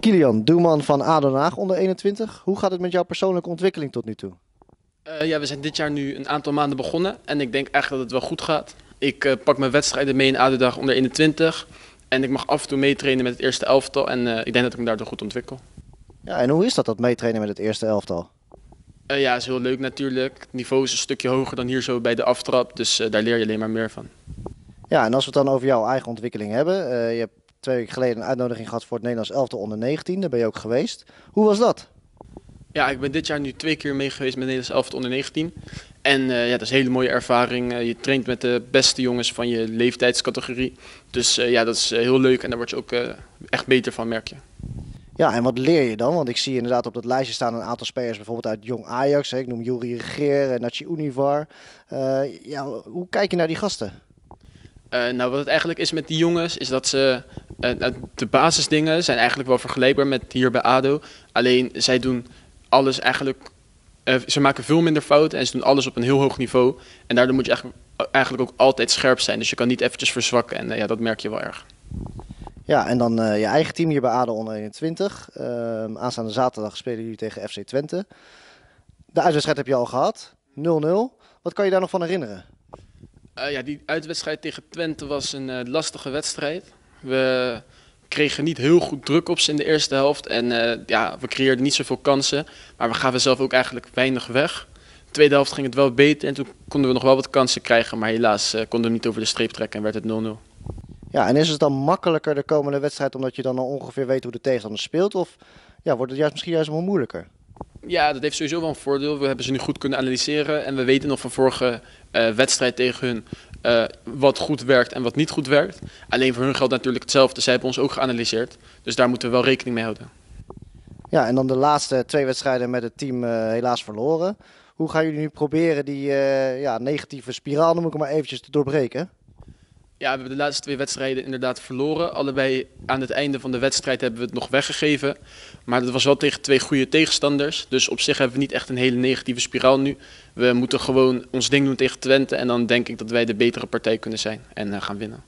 Kilian, doelman van ADO Den Haag onder 21. Hoe gaat het met jouw persoonlijke ontwikkeling tot nu toe? Uh, ja, we zijn dit jaar nu een aantal maanden begonnen en ik denk eigenlijk dat het wel goed gaat. Ik uh, pak mijn wedstrijden mee in ADO Dag onder 21 en ik mag af en toe meetrainen met het eerste elftal en uh, ik denk dat ik me daardoor goed ontwikkel. Ja, en hoe is dat, dat meetrainen met het eerste elftal? ja, is heel leuk natuurlijk. Het niveau is een stukje hoger dan hier zo bij de aftrap, dus daar leer je alleen maar meer van. Ja, en als we het dan over jouw eigen ontwikkeling hebben. je hebt twee weken geleden een uitnodiging gehad voor het Nederlands elftal onder 19. Daar ben je ook geweest. Hoe was dat? Ja, ik ben dit jaar nu twee keer mee geweest met Nederlands elftal onder 19. En uh, ja, dat is een hele mooie ervaring. Uh, je traint met de beste jongens van je leeftijdscategorie. Dus uh, ja, dat is heel leuk en daar word je ook echt beter van, merk je. Ja, en wat leer je dan? Want ik zie inderdaad op dat lijstje staan een aantal spelers, bijvoorbeeld uit Jong Ajax. Hè. Ik noem Juri Regeer en Nachi Univar. ja, hoe kijk je naar die gasten? nou, wat het eigenlijk is met die jongens, is dat ze de basisdingen zijn eigenlijk wel vergelijkbaar met hier bij ADO. Alleen zij doen alles eigenlijk. Uh, ze maken veel minder fouten en ze doen alles op een heel hoog niveau. En daardoor moet je eigenlijk, eigenlijk ook altijd scherp zijn. Dus je kan niet eventjes verzwakken en uh, ja, dat merk je wel erg. Ja, en dan uh, je eigen team hier bij ADO onder 21. Ehm, aanstaande zaterdag spelen jullie tegen FC Twente. De uitwedstrijd heb je al gehad, 0-0. Wat kan je daar nog van herinneren? ja, die uitwedstrijd tegen Twente was een lastige wedstrijd. We kregen niet heel goed druk op ze in de eerste helft. En uh, ja, we creëerden niet zoveel kansen. Maar we gaven zelf ook eigenlijk weinig weg. De tweede helft ging het wel beter en toen konden we nog wel wat kansen krijgen. Maar helaas uh, konden we niet over de streep trekken en werd het 0-0. Ja, en is het dan makkelijker de komende wedstrijd omdat je dan al ongeveer weet hoe de tegenstander speelt? Of ja, wordt het juist misschien juist wel moeilijker? Ja, dat heeft sowieso wel een voordeel. We hebben ze nu goed kunnen analyseren. En we weten nog van vorige uh, wedstrijd tegen hun uh, wat goed werkt en wat niet goed werkt. Alleen voor hun geldt natuurlijk hetzelfde. Zij hebben ons ook geanalyseerd. Dus daar moeten we wel rekening mee houden. Ja, en dan de laatste twee wedstrijden met het team uh, helaas verloren. Hoe gaan jullie nu proberen die ja, negatieve spiraal, noem ik maar eventjes, te doorbreken? Ja, we hebben de laatste twee wedstrijden inderdaad verloren. Allebei aan het einde van de wedstrijd hebben we het nog weggegeven. Maar dat was wel tegen twee goede tegenstanders. Dus op zich hebben we niet echt een hele negatieve spiraal nu. We moeten gewoon ons ding doen tegen Twente. En dan denk ik dat wij de betere partij kunnen zijn en uh, gaan winnen.